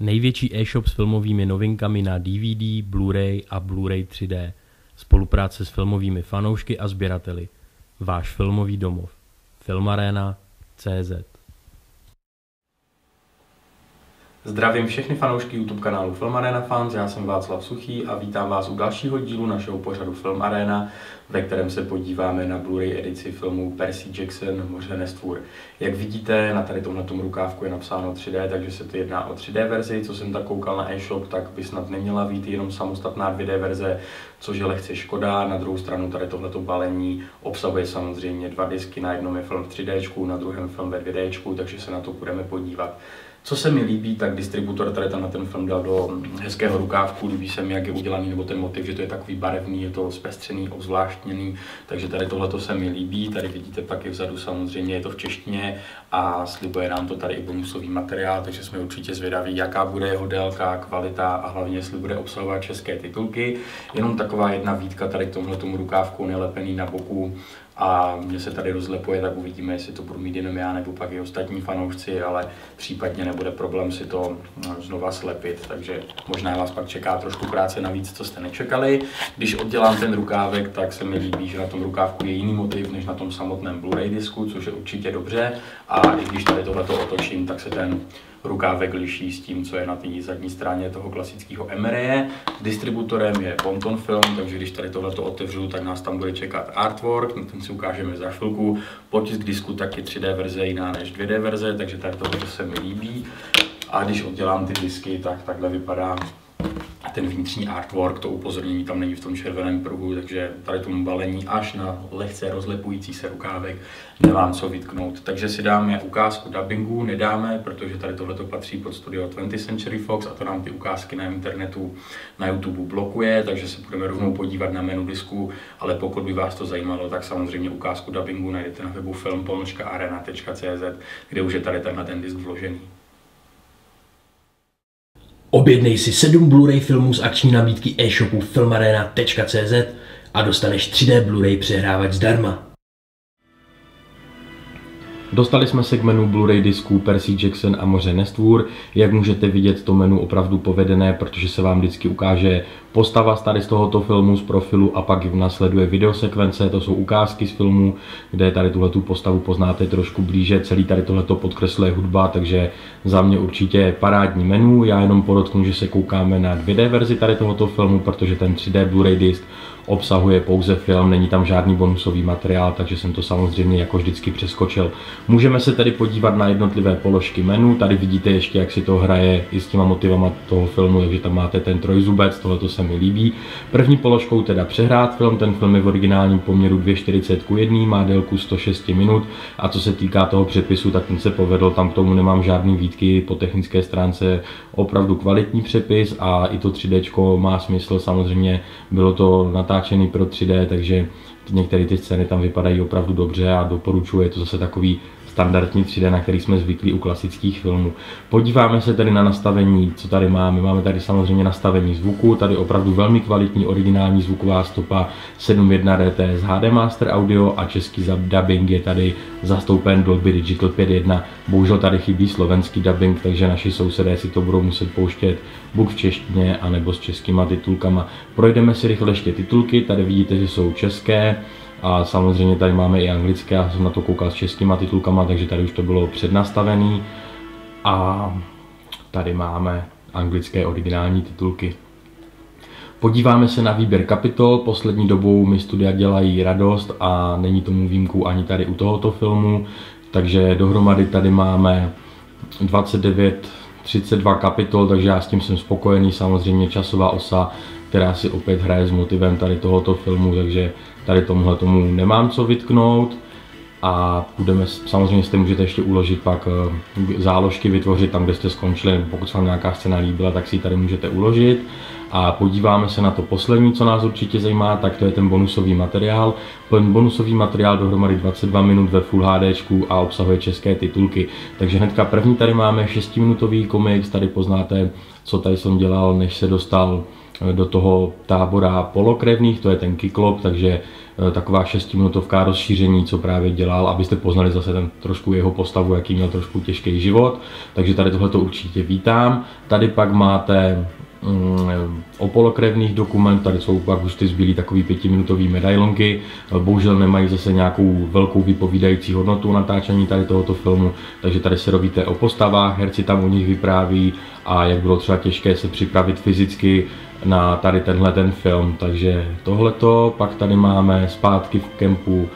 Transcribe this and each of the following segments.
Největší e-shop s filmovými novinkami na DVD, Blu-ray a Blu-ray 3D. Spolupráce s filmovými fanoušky a sběrateli. Váš filmový domov. Filmarena.cz Zdravím všechny fanoušky YouTube kanálu Film Arena Fans, já jsem Václav Suchý a vítám vás u dalšího dílu našeho pořadu Film Arena, ve kterém se podíváme na Blu-ray edici filmu Percy Jackson Moře nestvůr. Jak vidíte, na tady tomhle rukávku je napsáno 3D, takže se to jedná o 3D verzi. Co jsem tak koukal na e-shop, tak by snad neměla být jenom samostatná 2D verze, což je lehce škoda. Na druhou stranu tady tohleto balení obsahuje samozřejmě dva disky, na jednom je film v 3D, na druhém film ve 2D, takže se na to budeme podívat. Co se mi líbí, tak distributor tady na ten film dal do hezkého rukávku, líbí se mi, jak je udělaný, nebo ten motiv, že to je takový barevný, je to zpestřený, obzvláštněný, takže tady tohle se mi líbí, tady vidíte taky vzadu samozřejmě, je to v češtině a slibuje nám to tady i bonusový materiál, takže jsme určitě zvědaví, jaká bude jeho délka, kvalita a hlavně jestli bude obsahovat české titulky. Jenom taková jedna výtka tady k tomu rukávku nelepený na boku a mě se tady rozlepuje, tak uvidíme, jestli to budu mít jenom já nebo pak i ostatní fanoušci, ale případně nebude problém si to no, znova slepit, takže možná vás pak čeká trošku práce navíc, co jste nečekali. Když oddělám ten rukávek, tak se mi líbí, že na tom rukávku je jiný motiv než na tom samotném Blu-ray disku, což je určitě dobře a i když tady tohleto otočím, tak se ten rukávek liší s tím, co je na té zadní straně toho klasického Emery. Distributorem je Ponton Film, takže když tady tohleto otevřu, tak nás tam bude čekat artwork, ten si ukážeme za chvilku. Potisk disku taky 3D verze jiná než 2D verze, takže tady tohle se mi líbí. A když oddělám ty disky, tak takhle vypadá ten vnitřní artwork, to upozornění tam není v tom červeném pruhu, takže tady tomu balení až na lehce rozlepující se rukávek nemám co vytknout. Takže si dáme ukázku dubbingu, nedáme, protože tady tohle patří pod studio 20th Century Fox a to nám ty ukázky na internetu, na YouTube blokuje, takže se budeme rovnou podívat na menu disku, ale pokud by vás to zajímalo, tak samozřejmě ukázku dubbingu najdete na webu film.arena.cz, kde už je tady tenhle ten disk vložený. Objednej si 7 Blu-ray filmů z akční nabídky e-shopu filmarena.cz a dostaneš 3D Blu-ray přehrávač zdarma. Dostali jsme se k menu Blu-ray disků Percy Jackson a Moře nestvůr. Jak můžete vidět, to menu opravdu povedené, protože se vám vždycky ukáže postava tady z tohoto filmu z profilu a pak nasleduje videosekvence, to jsou ukázky z filmu, kde tady tuhle tu postavu poznáte trošku blíže, celý tady tohleto podkresluje hudba, takže za mě určitě parádní menu. Já jenom podotknu, že se koukáme na 2D verzi tady tohoto filmu, protože ten 3D Blu-ray disk obsahuje pouze film, není tam žádný bonusový materiál, takže jsem to samozřejmě jako vždycky přeskočil. Můžeme se tedy podívat na jednotlivé položky menu, tady vidíte ještě, jak si to hraje i s těma motivama toho filmu, takže tam máte ten trojzubec, tohle se mi líbí. První položkou teda přehrát film, ten film je v originálním poměru 2,40 k 1, má délku 106 minut a co se týká toho přepisu, tak ten se povedl, tam k tomu nemám žádný výtky, po technické stránce opravdu kvalitní přepis a i to 3D má smysl, samozřejmě bylo to natáčený pro 3D, takže některé ty scény tam vypadají opravdu dobře a doporučuji, je to zase takový standardní 3D, na který jsme zvyklí u klasických filmů. Podíváme se tedy na nastavení, co tady máme. Máme tady samozřejmě nastavení zvuku, tady opravdu velmi kvalitní originální zvuková stopa 7.1 DTS HD Master Audio a český dubbing je tady zastoupen Dolby Digital 5.1. Bohužel tady chybí slovenský dubbing, takže naši sousedé si to budou muset pouštět buď v češtině, anebo s českýma titulkama. Projdeme si rychle ještě titulky, tady vidíte, že jsou české, a samozřejmě tady máme i anglické, já jsem na to koukal s českýma titulkama, takže tady už to bylo přednastavený. A tady máme anglické originální titulky. Podíváme se na výběr kapitol, poslední dobou mi studia dělají radost a není tomu výjimkou ani tady u tohoto filmu, takže dohromady tady máme 29, 32 kapitol, takže já s tím jsem spokojený, samozřejmě časová osa, která si opět hraje s motivem tady tohoto filmu, takže tady tomuhle tomu nemám co vytknout a budeme, samozřejmě jste můžete ještě uložit pak eh, záložky, vytvořit tam, kde jste skončili, pokud se vám nějaká scéna líbila, tak si ji tady můžete uložit a podíváme se na to poslední, co nás určitě zajímá, tak to je ten bonusový materiál. Ten bonusový materiál dohromady 22 minut ve Full HD a obsahuje české titulky. Takže hnedka první tady máme 6-minutový komiks, tady poznáte, co Tyson dělal, než se dostal do toho tábora polokrevných, to je ten Kiklop, takže eh, taková šestiminutovká rozšíření, co právě dělal, abyste poznali zase ten trošku jeho postavu, jaký měl trošku těžký život. Takže tady tohle to určitě vítám. Tady pak máte Mm, opolokrevných dokument, tady jsou pak už ty zbylý takový pětiminutový medailonky, bohužel nemají zase nějakou velkou vypovídající hodnotu natáčení tady tohoto filmu, takže tady se rovíte o postavách, herci tam o nich vypráví a jak bylo třeba těžké se připravit fyzicky na tady tenhle ten film, takže tohleto, pak tady máme zpátky v kempu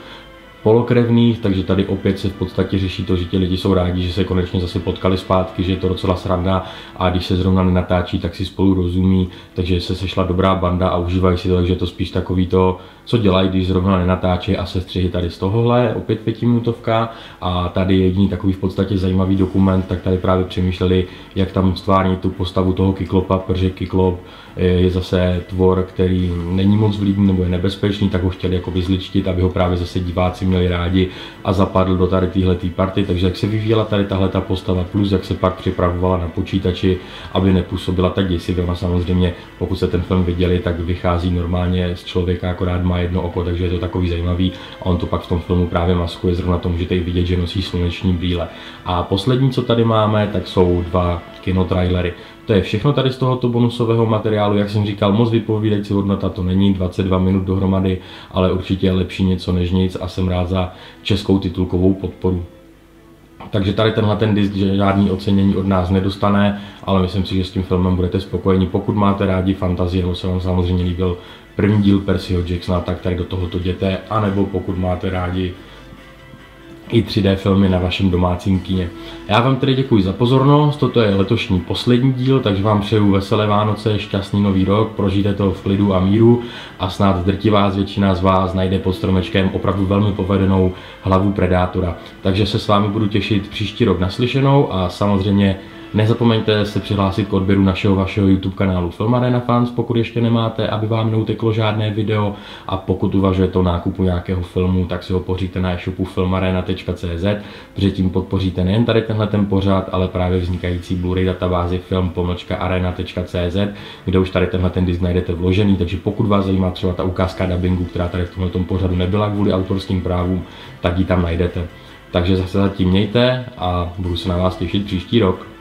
polokrevných, takže tady opět se v podstatě řeší to, že ti lidi jsou rádi, že se konečně zase potkali zpátky, že je to docela sranda. A když se zrovna nenatáčí, tak si spolu rozumí, takže se sešla dobrá banda a užívají si to, takže je to spíš takový to, co dělají, když zrovna nenatáčí a sestřihy tady z tohohle, opět pětiminutovka. A tady jediný takový v podstatě zajímavý dokument, tak tady právě přemýšleli, jak tam stvárnit tu postavu toho Kyklopa, protože Kyklop je zase tvor, který není moc vlídný nebo je nebezpečný, tak ho chtěli jako vyzličtit, aby ho právě zase diváci měli rádi a zapadl do tady téhle party. Takže jak se vyvíjela tady tahle ta postava, plus jak se pak připravovala na počítači, aby nepůsobila tak děsivě. Ona samozřejmě, pokud se ten film viděli, tak vychází normálně z člověka, akorát má jedno oko, takže je to takový zajímavý. A on to pak v tom filmu právě maskuje, zrovna to můžete vidět, že nosí sluneční brýle. A poslední, co tady máme, tak jsou dva kinotrailery. To je všechno tady z tohoto bonusového materiálu, jak jsem říkal, moc vypovídající hodnota to není, 22 minut dohromady, ale určitě je lepší něco než nic a jsem rád za českou titulkovou podporu. Takže tady tenhle ten disk žádný ocenění od nás nedostane, ale myslím si, že s tím filmem budete spokojeni. Pokud máte rádi fantazii, nebo se vám samozřejmě líbil první díl Percyho Jacksona, tak tady do tohoto jděte, anebo pokud máte rádi i 3D filmy na vašem domácím kíně. Já vám tedy děkuji za pozornost, toto je letošní poslední díl, takže vám přeju veselé Vánoce, šťastný nový rok, prožijte to v klidu a míru a snad drtivá většina z vás najde pod stromečkem opravdu velmi povedenou hlavu Predátora. Takže se s vámi budu těšit příští rok naslyšenou a samozřejmě Nezapomeňte se přihlásit k odběru našeho vašeho YouTube kanálu Film Arena Fans, pokud ještě nemáte, aby vám neuteklo žádné video a pokud uvažujete o nákupu nějakého filmu, tak si ho poříte na e-shopu filmarena.cz, protože tím podpoříte nejen tady tenhle ten pořád, ale právě vznikající Blu-ray databázi film.arena.cz, kde už tady tenhle ten disk najdete vložený, takže pokud vás zajímá třeba ta ukázka dubbingu, která tady v tomhle pořadu nebyla kvůli autorským právům, tak ji tam najdete. Takže zase zatím mějte a budu se na vás těšit příští rok.